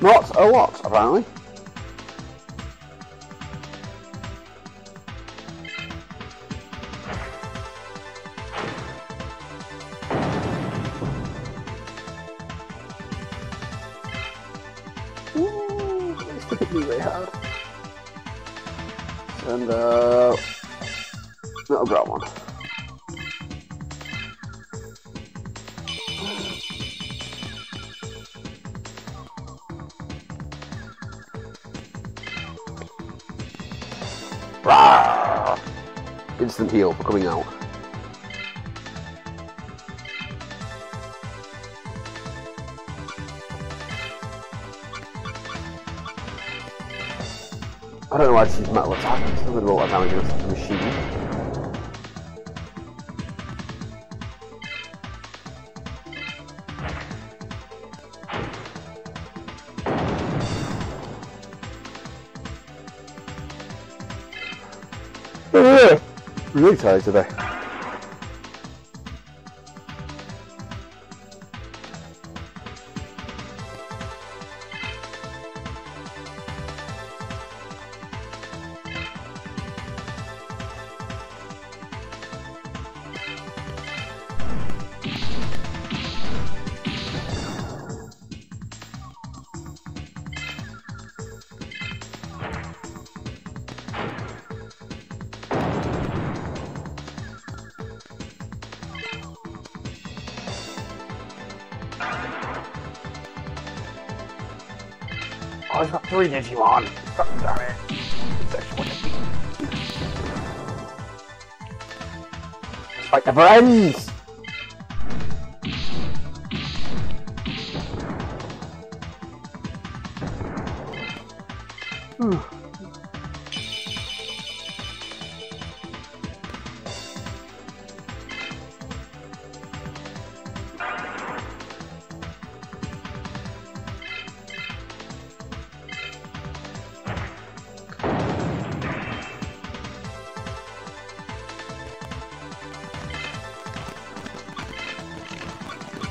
Not a lot, apparently. Instant heal for coming out. I don't know why this is metal attack. It's going to roll that damage against the machine. Really tired today. Three Digimon. God damn it. It's actually it Let's fight the friends!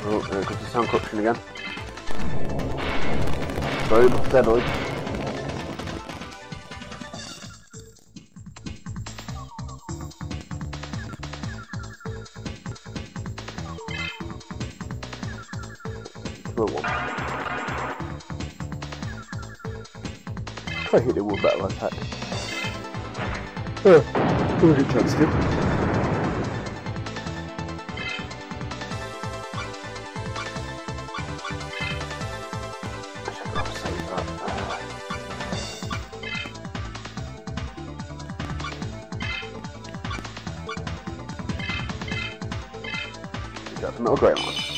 Oh, uh, there comes the sound corruption again. Slowly but steadily. I hit it with battle attack. Oh, I get chance Got the metal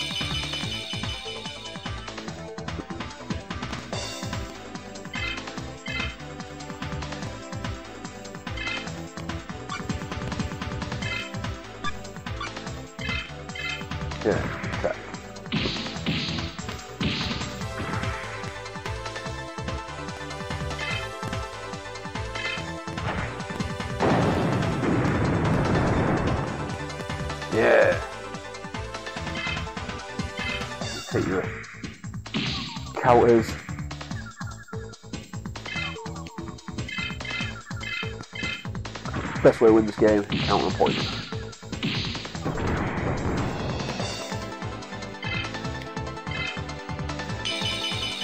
Take counters. Best way to win this game.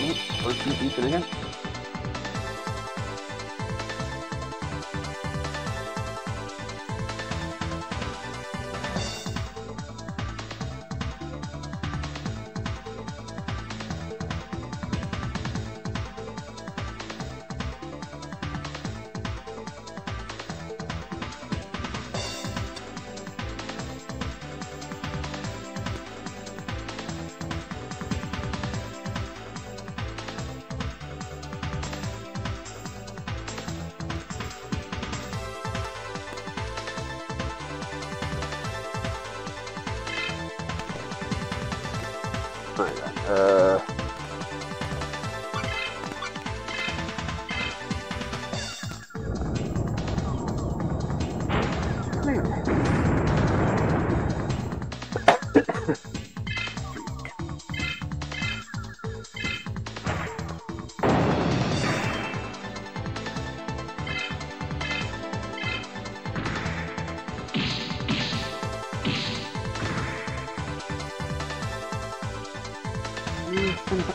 Ooh, Let's keep Ethan again.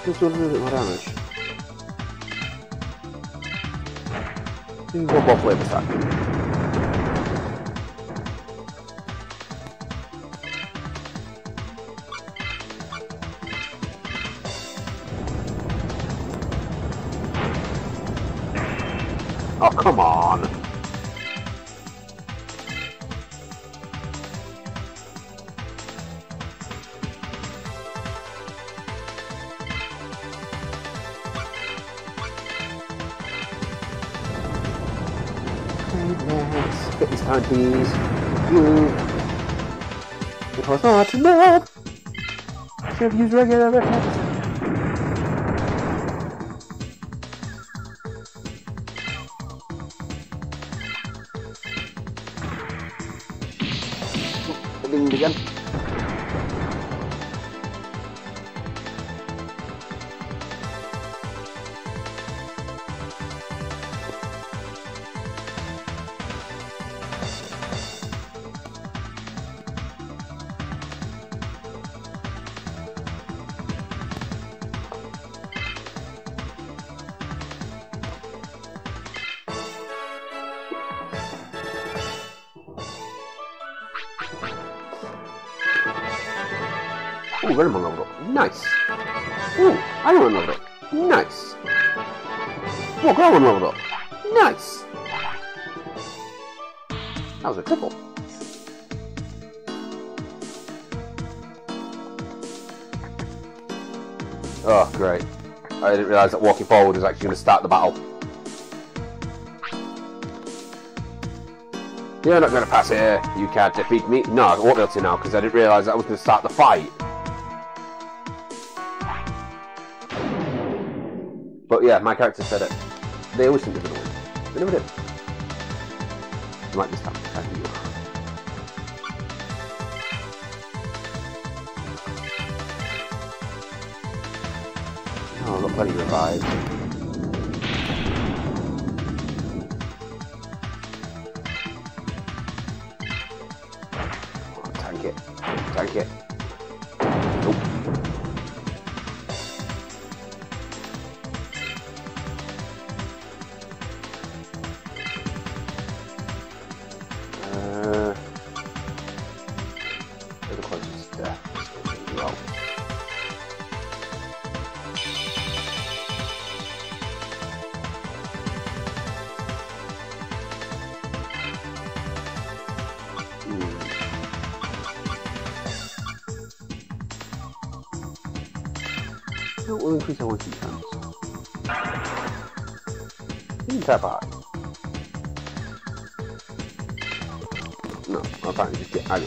Doing a little bit more damage. Go both ways this. Oh, come on. Get these time, please. You. It was not enough. Should have used regular reflex. Venom leveled up. Nice. Ooh, Iron up. Nice. Growlithe leveled up. Nice. That was a triple. Oh, great. I didn't realise that walking forward was actually going to start the battle. You're not going to pass here. You can't defeat me. No, I won't be able to now because I didn't realise that was going to start the fight. Yeah, my character said it. They always think they're going to win. They never did. Like this time. I think you will. Oh, I've got plenty of revives. Hmm. It will increase our defense. You can tap high. No, I'll probably just get out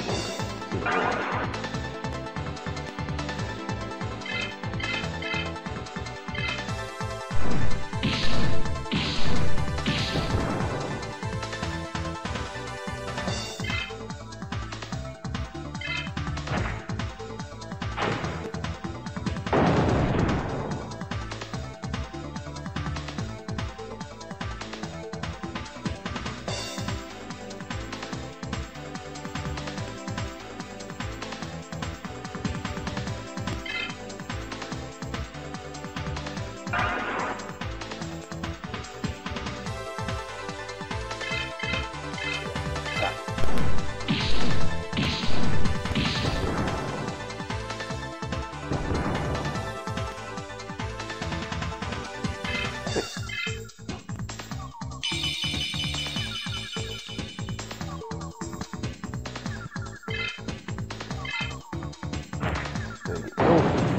Oh.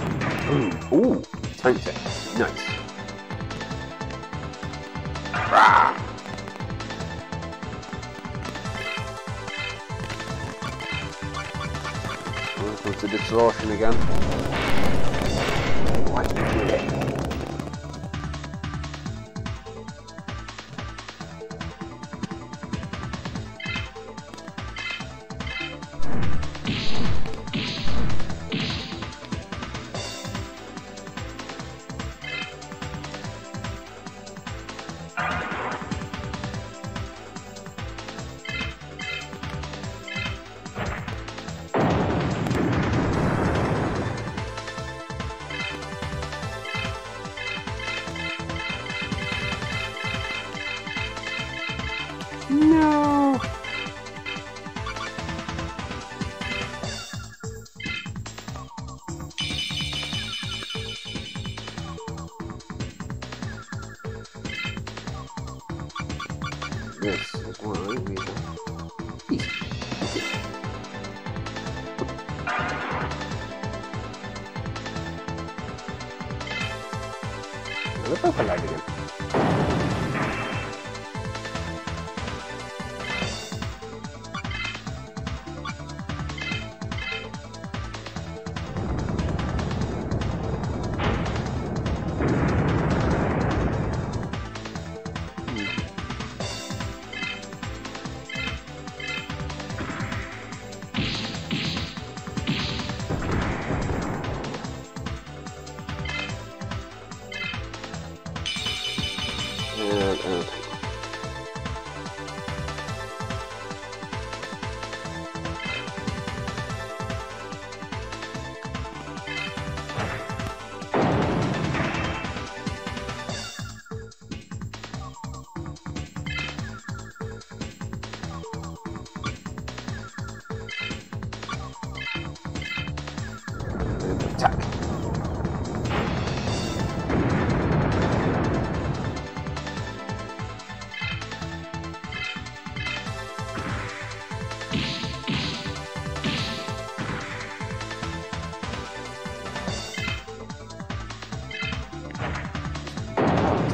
Ooh, ah. ooh, tank it. Nice. Rah! To distortion again. Did you do? They're both alive again.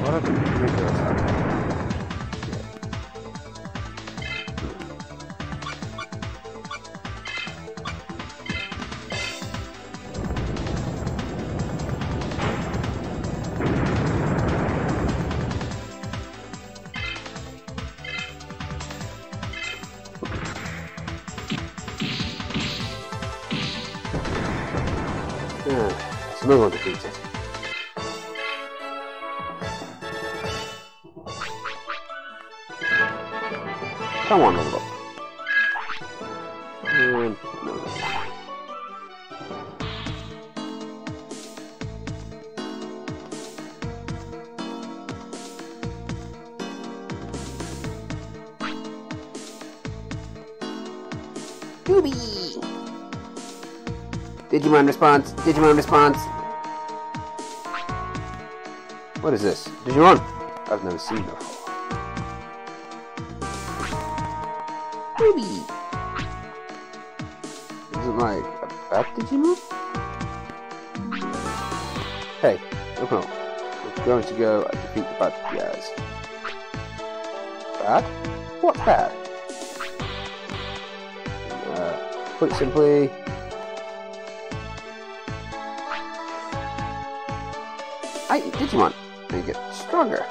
What are the Come on, level up. And no. Doobie! Digimon response! Digimon response! What is this? Digimon! I've never seen before. Hey, look up. We're going to go and defeat the bad guys. Bad? What's bad? Uh, put it simply, I Digimon. They get stronger.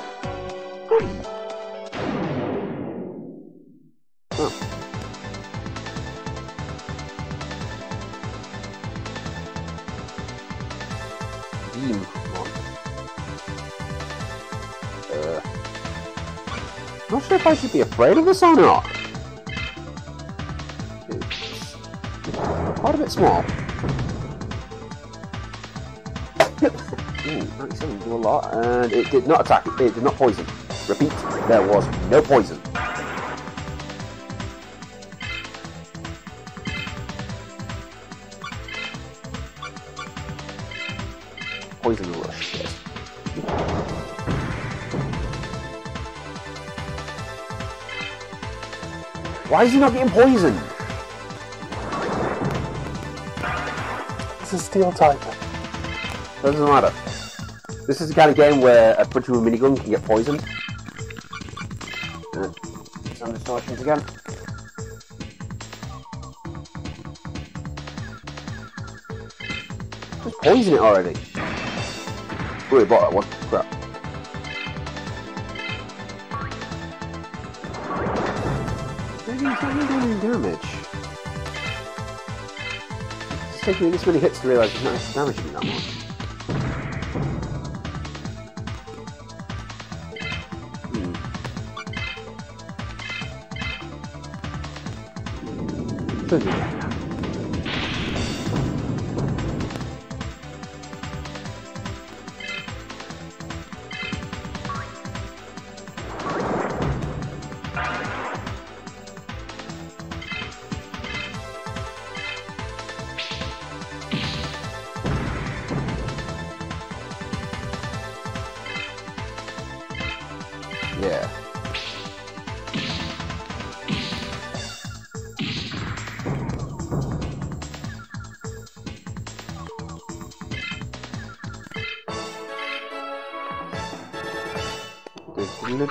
I should be afraid of this or not. It's quite a bit small. Ooh, 97 do a lot, and it did not attack, it did not poison. Repeat, there was no. Poison Why is he not getting poisoned? It's a steel type. Doesn't matter. This is the kind of game where a punch with a minigun can get poisoned. Some distortions again. Just poison it already. Really bought that one. Not really doing any damage. It's taking me this many hits to realise he's not actually damaging me that much. Hmm. Come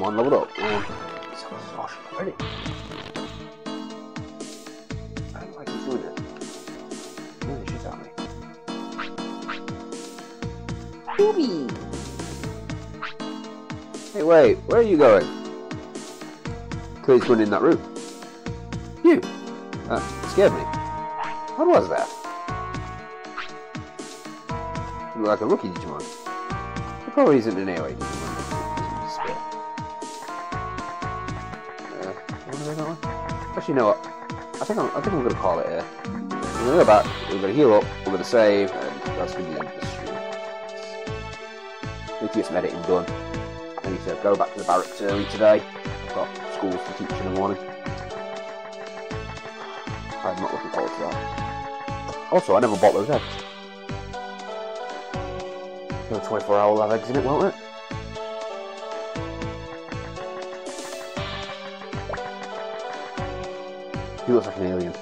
on, level up. Oh, so gosh, already. I don't like doing it. Maybe she's at me. Hey, wait, where are you going? Please going in that room. You! That scared me. What was that? Like a rookie Digimon. It probably isn't an AOA Digimon. Uh? Actually, you know what? I think I'm, I think I'm gonna call it here. We're gonna go back, we're gonna heal up, we're gonna save, and that's gonna be the end of the stream. Need to get some editing done. I need to go back to the barracks early today. I've got schools to teach in the morning. I'm not looking forward to that. Also, I never bought those eggs. The 24 hour have eggs won't it? He looks like an alien.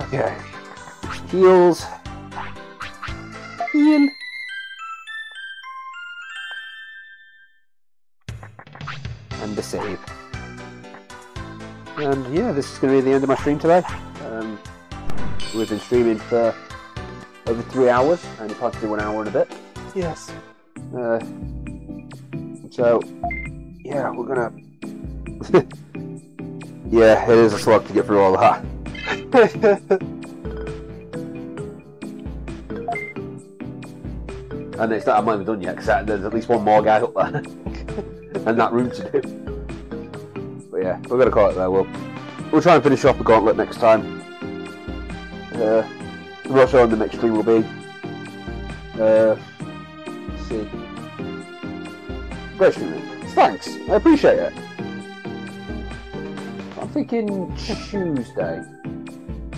Okay. Heels. Heal. This is going to be the end of my stream today. Um, we've been streaming for over three hours, and it's to do one hour and a bit. Yes. Uh, so, yeah, we're gonna. yeah, it is a slog to get through all that. And it's not, I'm not even done yet because there's at least one more guy up there, and that room to do. But yeah, we're gonna call it there. We'll we'll try and finish off the gauntlet next time. Uh, I'm not sure when the next stream will be. Uh, let's see. Great streaming. Thanks, I appreciate it. I'm thinking Tuesday.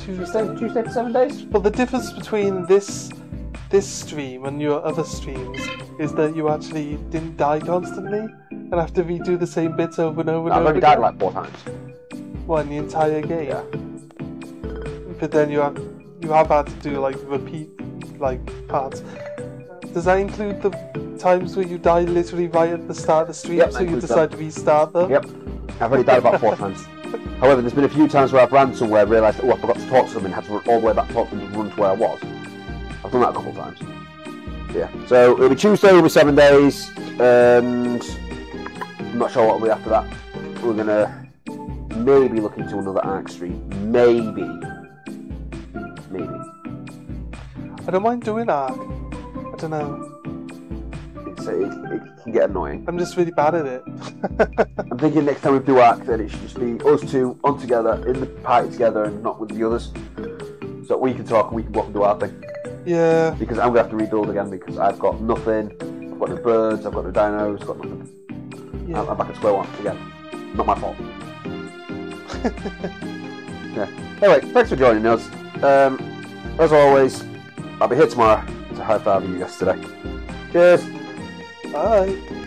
Tuesday, Tuesday for seven days. Well, the difference between this this stream and your other streams is that you actually didn't die constantly and have to redo the same bits over and over and I've over already died like four times. One the entire game. Yeah. But then you have you have had to do like repeat like parts. Does that include the times where you die literally right at the start of the stream, Yep, so you decide to restart them? Yep. I've already died about four times. However, there's been a few times where I've ran somewhere, realised, oh, I forgot to talk to them and had to run all the way back to talk to them to run to where I was. I've done that a couple of times. Yeah. So it'll be Tuesday, it'll be seven days, and I'm not sure what will be after that. We're gonna maybe look into another ARK stream. Maybe. Maybe. I don't mind doing ARK. I don't know. It's, it, it can get annoying. I'm just really bad at it. I'm thinking next time we do ARK, then it should just be us two on together in the party together and not with the others. So we can talk and we can walk and do our thing. yeah. Because I'm gonna have to rebuild again because I've got nothing. I've got no birds. I've got no dinos. I've got nothing. yeah. I'm, I'm back at square one again. Not my fault. yeah. Anyway, thanks for joining us. Um, as always, I'll be here tomorrow to high five you guys today. Cheers. Bye.